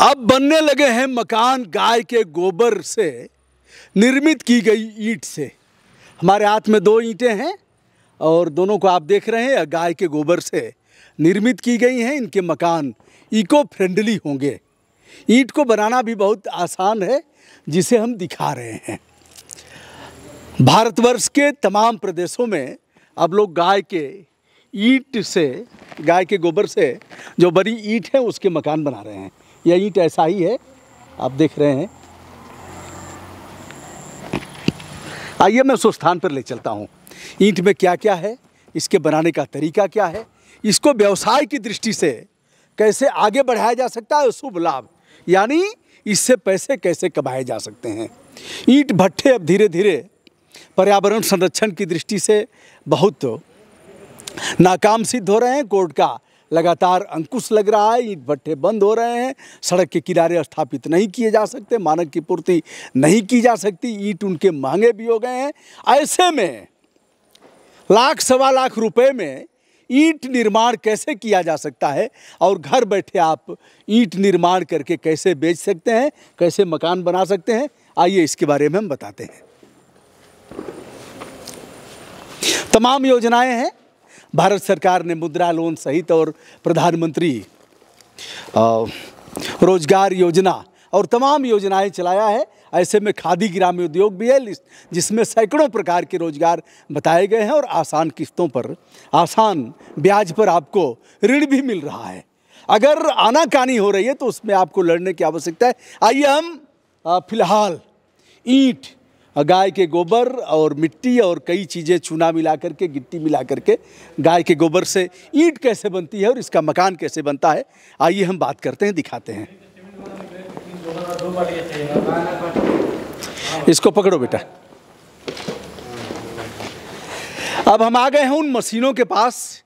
अब बनने लगे हैं मकान गाय के गोबर से, निर्मित की गई ईंट से। हमारे हाथ में दो ईंटें हैं और दोनों को आप देख रहे हैं गाय के गोबर से निर्मित की गई हैं। इनके मकान इको फ्रेंडली होंगे। ईंट को बनाना भी बहुत आसान है, जिसे हम दिखा रहे हैं। भारतवर्ष के तमाम प्रदेशों में अब लोग गाय के ईंट से, गाय के गोबर से जो बड़ी ईंट है, उसके मकान बना रहे हैं। यह ईंट ऐसा ही है, आप देख रहे हैं। आइए मैं उस स्थान पर ले चलता हूँ। ईंट में क्या क्या है, इसके बनाने का तरीका क्या है, इसको व्यवसाय की दृष्टि से कैसे आगे बढ़ाया जा सकता है, शुभ लाभ। यानी इससे पैसे कैसे कमाए जा सकते हैं। ईंट भट्ठे अब धीरे धीरे पर्यावरण संरक्षण की दृष्टि से बहुत नाकाम सिद्ध हो रहे हैं, कोर्ट का लगातार अंकुश लग रहा है, ईंट भट्ठे बंद हो रहे हैं, सड़क के किनारे स्थापित नहीं किए जा सकते, मानक की पूर्ति नहीं की जा सकती, ईंट उनके महँगे भी हो गए हैं। ऐसे में लाख, सवा लाख रुपए में ईंट निर्माण कैसे किया जा सकता है और घर बैठे आप ईंट निर्माण करके कैसे बेच सकते हैं, कैसे मकान बना सकते हैं, आइए इसके बारे में हम बताते हैं। तमाम योजनाएँ हैं भारत सरकार ने मुद्रा लोन सहित और प्रधानमंत्री रोज़गार योजना और तमाम योजनाएँ चलाया है। ऐसे में खादी ग्राम्य उद्योग भी है जिसमें सैकड़ों प्रकार के रोज़गार बताए गए हैं और आसान किस्तों पर, आसान ब्याज पर आपको ऋण भी मिल रहा है। अगर आनाकानी हो रही है तो उसमें आपको लड़ने की आवश्यकता है। आइए हम फ़िलहाल ईंट गाय के गोबर और मिट्टी और कई चीज़ें चूना मिला करके, गिट्टी मिला करके गाय के गोबर से ईंट कैसे बनती है और इसका मकान कैसे बनता है, आइए हम बात करते हैं, दिखाते हैं। इसको पकड़ो बेटा। अब हम आ गए हैं उन मशीनों के पास।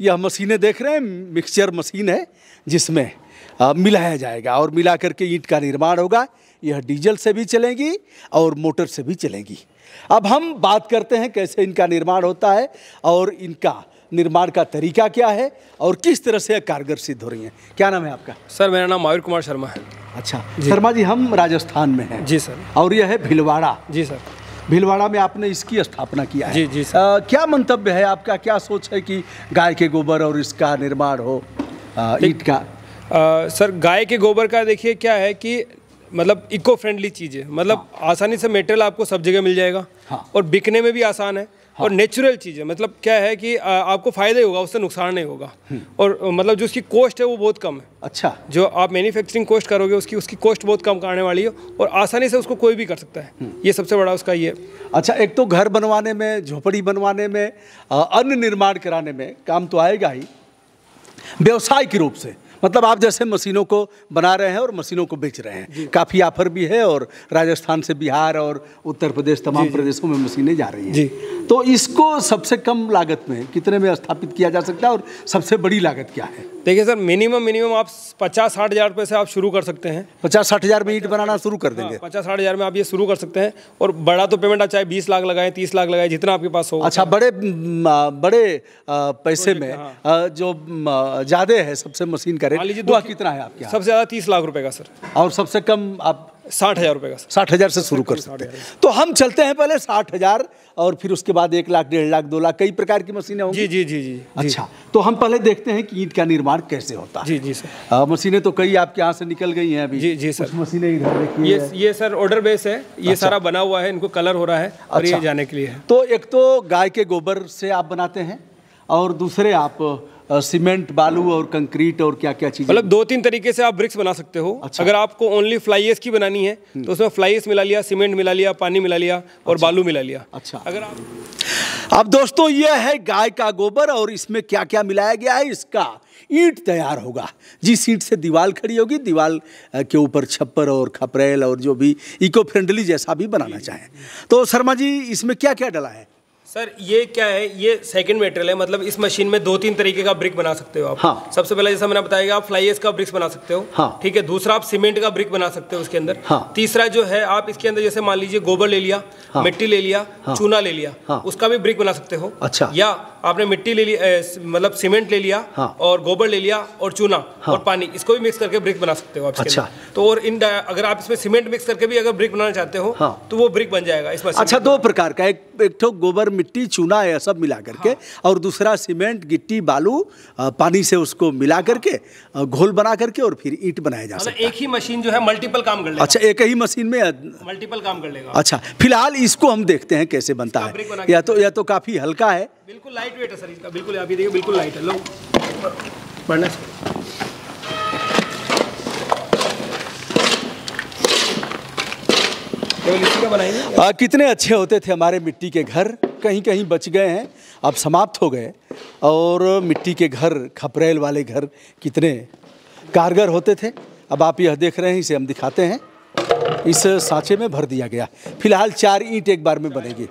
यह मशीनें देख रहे हैं, मिक्सचर मशीन है जिसमें मिलाया जाएगा और मिला करके ईंट का निर्माण होगा। यह डीजल से भी चलेगी और मोटर से भी चलेगी। अब हम बात करते हैं कैसे इनका निर्माण होता है और इनका निर्माण का तरीका क्या है और किस तरह से कारगर सिद्ध हो रही हैं। क्या नाम है आपका? सर मेरा नाम महावीर कुमार शर्मा है। अच्छा जी। शर्मा जी हम राजस्थान में हैं। जी सर। और यह है भिलवाड़ा। जी सर। भिलवाड़ा में आपने इसकी स्थापना किया है। जी जी सर। आ, क्या मंतव्य है आपका? क्या सोच है कि गाय के गोबर और इसका निर्माण हो? ईट का? आ, सर गाय के गोबर का देखिए क्या है कि मतलब इको फ्रेंडली चीज़ है मतलब हाँ। आसानी से मेटेरियल आपको सब जगह मिल जाएगा हाँ। और बिकने में भी आसान है हाँ। और नेचुरल चीज़ है मतलब क्या है कि आ, आपको फ़ायदा ही होगा उससे नुकसान नहीं होगा हम्म। और मतलब जो उसकी कॉस्ट है वो बहुत कम है अच्छा जो आप मैन्युफैक्चरिंग कॉस्ट करोगे उसकी उसकी कॉस्ट बहुत कम करने वाली है और आसानी से उसको कोई भी कर सकता है हम्म। ये सबसे बड़ा उसका ये अच्छा एक तो घर बनवाने में झोपड़ी बनवाने में अन्न निर्माण कराने में काम तो आएगा ही व्यवसाय के रूप से मतलब आप जैसे मशीनों को बना रहे हैं और मशीनों को बेच रहे हैं। काफ़ी ऑफ़र भी है और राजस्थान से बिहार और उत्तर प्रदेश तमाम प्रदेशों में मशीनें जा रही हैं। जी। तो इसको सबसे कम लागत में कितने में स्थापित किया जा सकता है और सबसे बड़ी लागत क्या है? देखिए सर मिनिमम मिनिमम आप पचास साठ हज़ार रुपये से आप शुरू कर सकते हैं। पचास साठ हज़ार में ईट बनाना शुरू कर देंगे। हाँ, पचास साठ हज़ार में आप ये शुरू कर सकते हैं और बड़ा तो पेमेंट आप चाहे बीस लाख लगाए तीस लाख लगाए जितना आपके पास हो। अच्छा बड़े बड़े पैसे में हाँ। जो ज़्यादा है सबसे मशीन का रेट वो कितना है आपके सबसे ज़्यादा तीस लाख रुपए का सर। और सबसे कम आप साठ हज़ार रुपये का साठ हज़ार से शुरू कर सकते हैं। तो हम चलते हैं पहले साठ हज़ार और फिर उसके बाद एक लाख डेढ़ लाख दो लाख कई प्रकार की मशीनें होंगी। जी जी जी जी अच्छा तो हम पहले देखते हैं कि ईंट का निर्माण कैसे होता है। जी जी सर। मशीनें तो कई आपके यहाँ से निकल गई हैं अभी। जी जी सर। मशीनें इधर देखिए ये ये सर ऑर्डर बेस है। ये अच्छा। सारा बना हुआ है इनको कलर हो रहा है और ये अच्छा। जाने के लिए तो एक तो गाय के गोबर से आप बनाते हैं और दूसरे आप सीमेंट बालू और कंक्रीट और क्या क्या चीज़? मतलब दो तीन तरीके से आप ब्रिक्स बना सकते हो। अच्छा। अगर आपको ओनली फ्लाईएस की बनानी है हम्म। तो उसमें फ्लाईएस मिला लिया सीमेंट मिला लिया पानी मिला लिया और अच्छा। बालू मिला लिया। अच्छा। अगर आप अब दोस्तों यह है गाय का गोबर और इसमें क्या क्या मिलाया गया है इसका ईंट तैयार होगा। जिस ईंट से दीवार खड़ी होगी दीवार के ऊपर छप्पर और खपरेल और जो भी इको फ्रेंडली जैसा भी बनाना चाहें। तो शर्मा जी इसमें क्या क्या डला है? सर ये क्या है ये सेकंड मेटेरियल है मतलब इस मशीन में दो तीन तरीके का ब्रिक बना सकते हो आप हाँ। सबसे पहले जैसा मैंने बताया आप फ्लाईएस का ब्रिक्स बना सकते हो हाँ। ठीक है दूसरा आप सीमेंट का ब्रिक बना सकते हो उसके अंदर हाँ। तीसरा जो है आप इसके अंदर जैसे मान लीजिए गोबर ले लिया हाँ। मिट्टी ले लिया हाँ। चूना ले लिया हाँ। उसका भी ब्रिक बना सकते हो अच्छा या आपने मिट्टी ले लिया मतलब सीमेंट ले लिया हाँ। और गोबर ले लिया और चूना हाँ। और पानी इसको भी मिक्स करके ब्रिक बना सकते हो आप अच्छा। तो और इन अगर आप इसमें सीमेंट मिक्स करके भी अगर ब्रिक बनाना चाहते हो हाँ। तो वो ब्रिक बन जाएगा इसमें अच्छा दो प्रकार का एक एक ठो गोबर मिट्टी चूना या सब मिला करके हाँ। और दूसरा सीमेंट गिट्टी बालू पानी से उसको मिला करके घोल बना करके और फिर ईट बनाया जा मतलब सकता है एक ही मशीन जो है मल्टीपल काम कर लेगा अच्छा एक ही मशीन में मल्टीपल काम कर लेगा अच्छा फ़िलहाल इसको हम देखते हैं कैसे बनता है या तो या तो काफ़ी हल्का है बिल्कुल लाइट वेट है सर इसका। बिल्कुल ये देखिए बिल्कुल लाइट है। लो। पढ़ना आ, कितने अच्छे होते थे हमारे मिट्टी के घर। कहीं कहीं बच गए हैं। अब समाप्त हो गए। और मिट्टी के घर खपरेल वाले घर कितने कारगर होते थे। अब आप यह देख रहे हैं इसे हम दिखाते हैं। इस सांचे में भर दिया गया। फ़िलहाल चार ईंट एक बार में बनेगी।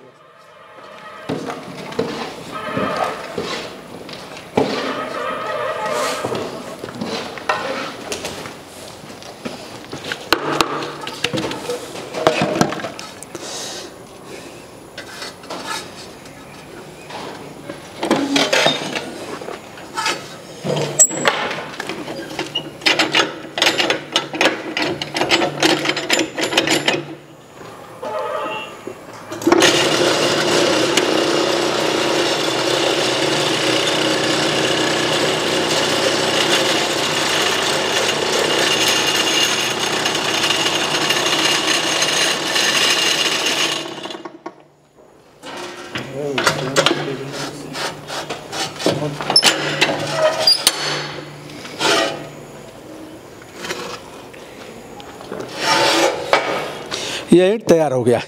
यह ईंट तैयार हो गया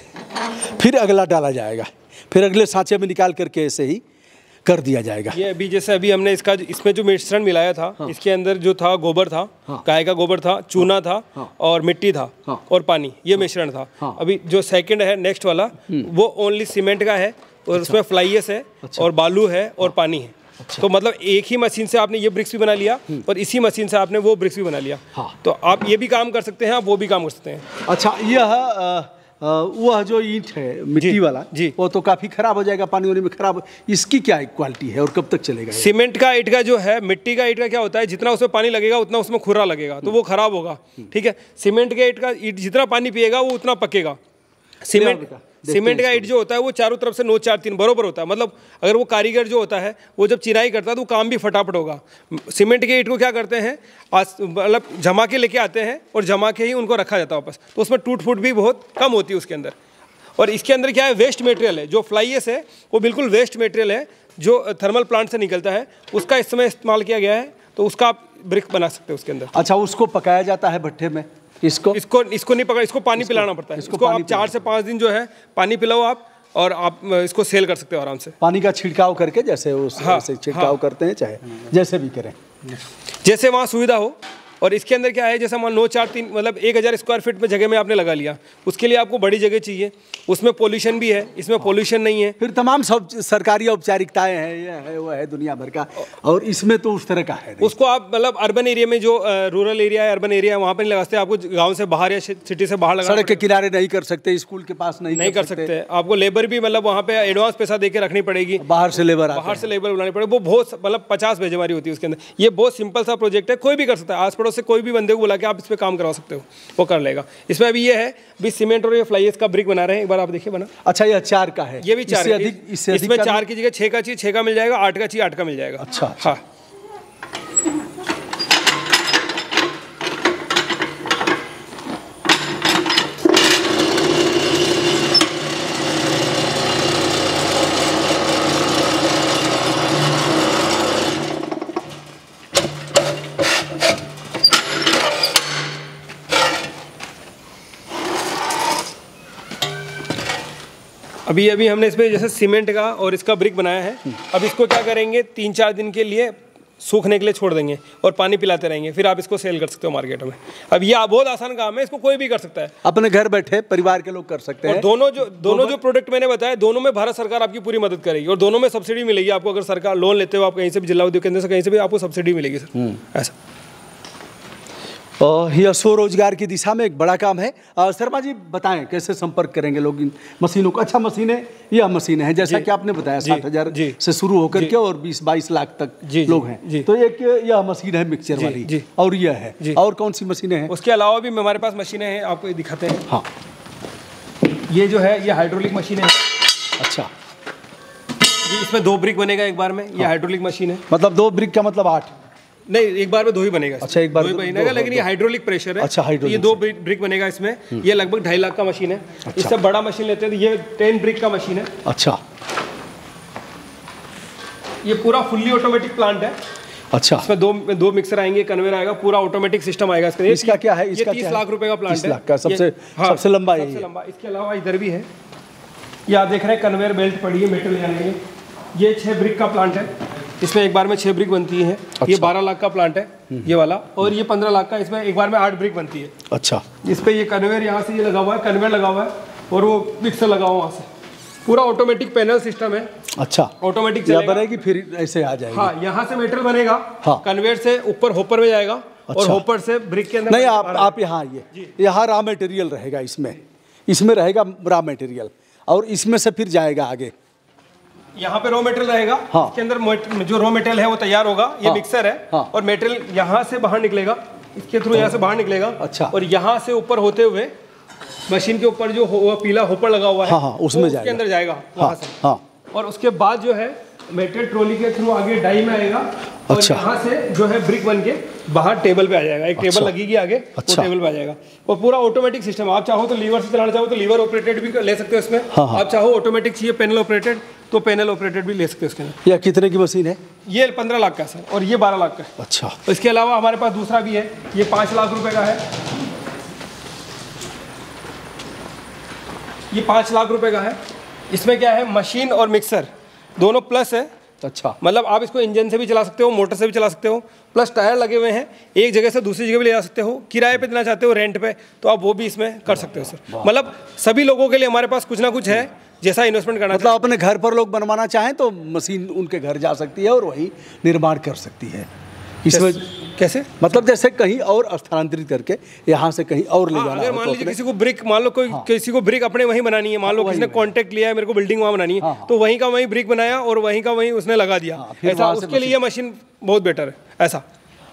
फिर अगला डाला जाएगा फिर अगले सांचे में निकाल करके ऐसे ही कर दिया जाएगा ये अभी जैसे अभी हमने इसका इसमें जो मिश्रण मिलाया था हाँ। इसके अंदर जो था गोबर था हाँ। गाय का गोबर था चूना था हाँ। और मिट्टी था हाँ। और पानी ये मिश्रण था हाँ। अभी जो सेकंड है नेक्स्ट वाला वो ओनली सीमेंट का है और अच्छा। उसमें फ्लाइयस है अच्छा। और बालू है और पानी है तो मतलब एक ही मशीन से आपने ये ब्रिक्स भी बना लिया और इसी मशीन से आपने वो ब्रिक्स भी बना लिया। हाँ। तो आप ये भी काम कर सकते हैं आप वो भी काम कर सकते हैं। अच्छा यह वह जो ईंट है मिट्टी वाला जी। वो तो काफ़ी खराब हो जाएगा पानी वानी में खराब इसकी क्या क्वालिटी है और कब तक चलेगा सीमेंट का ईट का जो है मिट्टी का ईट का क्या होता है जितना उसमें पानी लगेगा उतना उसमें खुरा लगेगा तो वो खराब होगा ठीक है? सीमेंट के ईट का ईट जितना पानी पिएगा वो उतना पकेगा। सीमेंट देखते सीमेंट का ईट जो होता है वो चारों तरफ़ से नौ चार तीन बरोबर होता है। मतलब अगर वो कारीगर जो होता है वो जब चिराई करता है तो काम भी फटाफट होगा। सीमेंट के ईट को क्या करते हैं मतलब जमा के लेके आते हैं और जमा के ही उनको रखा जाता है वापस। तो उसमें टूट फूट भी बहुत कम होती है उसके अंदर। और इसके अंदर क्या है वेस्ट मटेरियल है। जो फ्लाइएस है वो बिल्कुल वेस्ट मटेरियल है। जो थर्मल प्लांट से निकलता है उसका इस समय इस्तेमाल किया गया है तो उसका आप ब्रिक बना सकते हो उसके अंदर। अच्छा उसको पकाया जाता है भट्ठे में? इसको इसको इसको नहीं पकड़ इसको पानी पिलाना पड़ता है। इसको इसको, आप चार से पाँच दिन जो है पानी पिलाओ आप और आप इसको सेल कर सकते हो आराम से। पानी का छिड़काव करके जैसे उस हाँ, से छिड़काव हाँ। करते हैं चाहे जैसे भी करें। जैसे वहाँ सुविधा हो और इसके अंदर क्या है जैसे मान नौ चार तीन मतलब एक हज़ार स्क्वायर फीट में जगह में आपने लगा लिया उसके लिए आपको बड़ी जगह चाहिए। उसमें पोल्यूशन भी है इसमें पोल्यूशन नहीं है। फिर तमाम सब सरकारी औपचारिकताएँ हैं ये है वो है दुनिया भर का। और इसमें तो उस तरह का है उसको आप मतलब अर्बन एरिया में जो रूरल एरिया है अर्बन एरिया है वहाँ पर नहीं लगा सकते आपको गाँव से बाहर या सिटी से बाहर लगा सड़क के किनारे नहीं कर सकते स्कूल के पास नहीं नहीं कर सकते। आपको लेबर भी मतलब वहाँ पे एडवांस पैसा दे रखनी पड़ेगी। बाहर से लेबर बाहर से लेबर बुलानी पड़ेगी वो बहुत मतलब पचास बेजमारी होती है उसके अंदर। ये बहुत सिंपल सा प्रोजेक्ट है कोई भी कर सकता है। आस पड़ोस से कोई भी बंदे को बुला के आप इस पर काम करवा सकते हो वो कर लेगा। इसमें अभी ये है भी सीमेंट और ये फ्लाइस का ब्रिक बना रहे हैं बार आप देखिए बना। अच्छा यह चार का है। ये भी चार इससे अधिक इससे अधिक इसमें चार की जगह छः का चाहिए छः का मिल जाएगा आठ का चाहिए आठ का मिल जाएगा। अच्छा, अच्छा। हाँ। अभी अभी हमने इसमें जैसे सीमेंट का और इसका ब्रिक बनाया है। अब इसको क्या करेंगे? तीन चार दिन के लिए सूखने के लिए छोड़ देंगे और पानी पिलाते रहेंगे। फिर आप इसको सेल कर सकते हो मार्केट में। अब ये बहुत आसान काम है इसको कोई भी कर सकता है। अपने घर बैठे परिवार के लोग कर सकते हैं। दोनों जो दोनों जो प्रोडक्ट मैंने बताया दोनों में भारत सरकार आपकी पूरी मदद करेगी और दोनों में सब्सिडी मिलेगी आपको। अगर सरकार लोन लेते हो आप कहीं से भी जिला उद्योग केंद्र से कहीं से भी आपको सब्सिडी मिलेगी सर। ऐसा। अ, यह स्वरोजगार की दिशा में एक बड़ा काम है। शर्मा जी बताएँ कैसे संपर्क करेंगे लोग इन मशीनों को? अच्छा मशीनें यह मशीनें हैं जैसा कि आपने बताया सात हज़ार से शुरू होकर के और बीस बाईस लाख तक जी, लोग हैं। जी। तो एक यह मशीन है मिक्सचर वाली जी। और यह है। और कौन सी मशीनें हैं? उसके अलावा भी हमारे पास मशीनें हैं आपको दिखाते हैं। हाँ। ये जो है ये हाइड्रोलिक मशीन है। अच्छा। इसमें दो ब्रिक बनेगा एक बार में ये हाइड्रोलिक मशीन है। मतलब दो ब्रिक का मतलब आठ। नहीं एक बार में दो ही बनेगा अच्छा, एक बार दो ही बनेगा लेकिन ये हाइड्रोलिक प्रेशर है। अच्छा, hydraulic ये दो ब्रिक बनेगा इसमें। ये लगभग ढाई लाख का मशीन है। अच्छा। इससे बड़ा मशीन लेते हैं तो ये टेन ब्रिक का मशीन है। अच्छा। ये पूरा फुल्ली ऑटोमेटिक प्लांट है। अच्छा। इसमें दो दो मिक्सर आएँगे कन्वेयर आएगा पूरा ऑटोमेटिक सिस्टम आएगा इसका। इसका क्या है? इसका तीस लाख रुपए का प्लांट है। का, सबसे- सबसे लंबा है। लंबा। इसके अलावा इधर भी है। ये आप देख रहे हैं कन्वेयर बेल्ट पड़ी है मेटल ये छह ब्रिक का प्लांट है। इसमें एक बार में छः ब्रिक बनती है। अच्छा। ये बारह लाख का प्लांट है ये वाला और ये पंद्रह लाख का इसमें एक बार में आठ ब्रिक बनती है। अच्छा। इस पे ये कन्वेयर यहाँ से ये लगा हुआ है कन्वेयर लगा हुआ है और वो मिक्सर लगा हुआ वहाँ से। पूरा ऑटोमेटिक पैनल सिस्टम है। अच्छा। ऑटोमेटिक बनेगी फिर ऐसे आ जाएगी। हाँ यहाँ से मेटल बनेगा। हाँ। कन्वेयर से ऊपर होपर में जाएगा और अच्छा। होपर से ब्रिक के अंदर नहीं आप आप यहाँ आइए। यहाँ रॉ मटेरियल रहेगा इसमें। इसमें रहेगा रॉ मटेरियल और इसमें से फिर जाएगा आगे। यहाँ पे रॉ मटेरियल रहेगा हाँ। इसके अंदर जो रॉ मटेरियल है वो तैयार होगा ये हाँ। मिक्सर है हाँ। और मटेरियल यहाँ से बाहर निकलेगा इसके थ्रू यहाँ से बाहर निकलेगा अच्छा। और यहाँ से ऊपर होते हुए मशीन के ऊपर जो हो, पीला होपर लगा हुआ है हाँ, हाँ, उसमें जाएगा। उसके अंदर जाएगा हाँ वहाँ से हाँ और उसके बाद जो है मेटेरियल ट्रॉली के थ्रू आगे डाई में आएगा और अच्छा। यहाँ से जो है ब्रिक बन के बाहर टेबल पे आ जाएगा एक अच्छा। टेबल लगेगी आगे अच्छा। वो अच्छा। टेबल पे आ जाएगा और पूरा ऑटोमेटिक सिस्टम आप चाहो तो लीवर से चलाना चाहो तो लीवर ऑपरेटेड भी ले सकते हो इसमें हाँ, हाँ। आप चाहो ऑटोमेटिक चाहिए पैनल ऑपरेटेड तो पैनल ऑपरेटेड भी ले सकते हैं इसके अंदर। या कितने की मशीन है? ये पंद्रह लाख का सर और ये बारह लाख का है। अच्छा। इसके अलावा हमारे पास दूसरा भी है ये पाँच लाख रुपये का है। ये पाँच लाख रुपये का है। इसमें क्या है? मशीन और मिक्सर दोनों प्लस है। अच्छा। मतलब आप इसको इंजन से भी चला सकते हो मोटर से भी चला सकते हो प्लस टायर लगे हुए हैं एक जगह से दूसरी जगह भी ले जा सकते हो किराए पे देना चाहते हो रेंट पे तो आप वो भी इसमें कर सकते हो सर मतलब सभी लोगों के लिए हमारे पास कुछ ना कुछ है जैसा इन्वेस्टमेंट करना मतलब अपने घर पर लोग बनवाना चाहें तो मशीन उनके घर जा सकती है और वही निर्माण कर सकती है। इसमें कैसे? मतलब जैसे कहीं और स्थानांतरित करके यहाँ से कहीं और ले हाँ, जाना अगर मान तो लीजिए किसी को ब्रिक मान लो कोई किसी को ब्रिक अपने वहीं बनानी है मान लो किसी ने कांटेक्ट लिया है मेरे को बिल्डिंग वहाँ बनानी हाँ, है हाँ। तो वहीं का वहीं ब्रिक बनाया और वहीं का वहीं उसने लगा दिया। हाँ, ऐसा उसके लिए मशीन बहुत बेटर है ऐसा।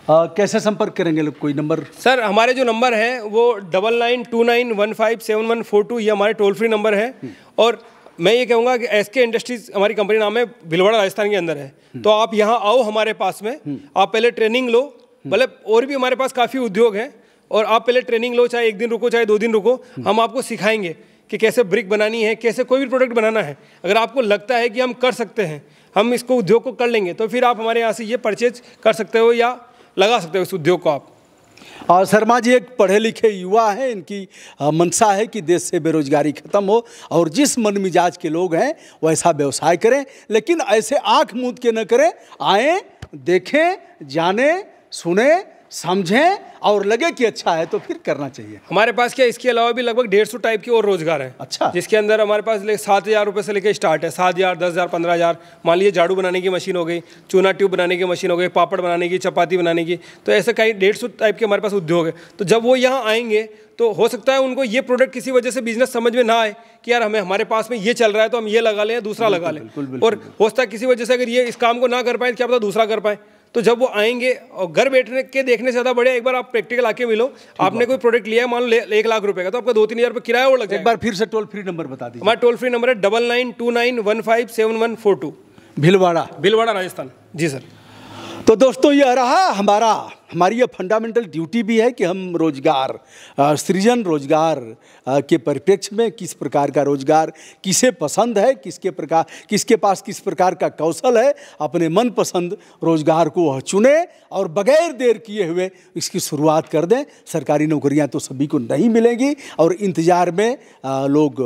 आ, कैसे संपर्क करेंगे लोग कोई नंबर सर हमारे जो नंबर हैं वो double nine two nine one five seven one four two ये हमारे टोल फ्री नंबर है। और मैं ये कहूँगा कि एस के इंडस्ट्रीज़ हमारी कंपनी नाम है भिलवाड़ा राजस्थान के अंदर है। तो आप यहाँ आओ हमारे पास में। आप पहले ट्रेनिंग लो मतलब और भी हमारे पास काफ़ी उद्योग हैं और आप पहले ट्रेनिंग लो, चाहे एक दिन रुको, चाहे दो दिन रुको, हम आपको सिखाएँगे कि कैसे ब्रिक बनानी है, कैसे कोई भी प्रोडक्ट बनाना है। अगर आपको लगता है कि हम कर सकते हैं, हम इसको उद्योग को कर लेंगे तो फिर आप हमारे यहाँ से ये परचेज कर सकते हो या लगा सकते हो इस उद्योग को आप। और शर्मा जी, एक पढ़े लिखे युवा हैं, इनकी मनसा है कि देश से बेरोजगारी खत्म हो और जिस मन मिजाज के लोग हैं वैसा व्यवसाय करें, लेकिन ऐसे आँख मूंद के न करें, आए, देखें, जाने सुने समझें और लगे कि अच्छा है तो फिर करना चाहिए। हमारे पास क्या इसके अलावा भी लगभग डेढ़ सौ टाइप के और रोज़गार हैं। अच्छा। जिसके अंदर हमारे पास ले सात हज़ार रुपये से लेकर स्टार्ट है। सात हज़ार दस हज़ार पंद्रह हज़ार। मान लीजिए झाड़ू बनाने की मशीन हो गई चूना ट्यूब बनाने की मशीन हो गई पापड़ बनाने की चपाती बनाने की तो ऐसे कई डेढ़ सौ टाइप के हमारे पास उद्योग है। तो जब वो यहाँ आएँगे तो हो सकता है उनको ये प्रोडक्ट किसी वजह से बिज़नेस समझ में ना आए कि यार हमें हमारे पास में ये चल रहा है तो हम ये लगा लें दूसरा लगा लें। और हो सकता है किसी वजह से अगर ये इस काम को ना कर पाए तो क्या पता दूसरा कर पाए। तो जब वो आएँगे और घर बैठने के देखने से ज़्यादा बढ़िया एक बार आप प्रैक्टिकल आके मिलो। आपने कोई प्रोडक्ट लिया है मान लो एक लाख रुपए का तो आपका दो तीन हज़ार किराया और लग एक बार फिर से टोल फ्री नंबर बता दीजिए। हमारा टोल फ्री नंबर है double nine two nine one five seven one four two Bhilwara. Bhilwara Rajasthan. जी सर। तो दोस्तों यह रहा हमारा हमारी यह फंडामेंटल ड्यूटी भी है कि हम रोज़गार सृजन रोज़गार के परिप्रेक्ष्य में किस प्रकार का रोज़गार, किसे पसंद है, किसके प्रकार किसके पास किस प्रकार का कौशल है, अपने मनपसंद रोज़गार को वह चुने और बगैर देर किए हुए इसकी शुरुआत कर दें। सरकारी नौकरियाँ तो सभी को नहीं मिलेंगी और इंतज़ार में लोग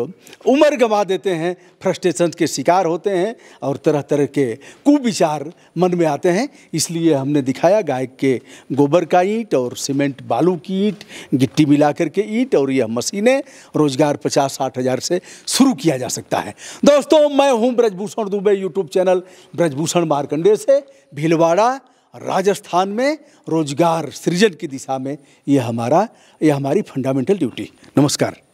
उम्र गंवा देते हैं फ्रस्ट्रेशन के शिकार होते हैं और तरह तरह के कुविचार मन में आते हैं। इसलिए हमने दिखाया गायक के गोबर का ईंट और सीमेंट बालू की ईंट, गिट्टी मिला करके ईंट और यह मशीनें रोज़गार पचास साठ हज़ार से शुरू किया जा सकता है। दोस्तों, मैं हूँ ब्रजभूषण दुबे यूट्यूब चैनल ब्रजभूषण मारकंडे से। भीलवाड़ा, राजस्थान में रोज़गार सृजन की दिशा में यह हमारा, यह हमारी फंडामेंटल ड्यूटी नमस्कार।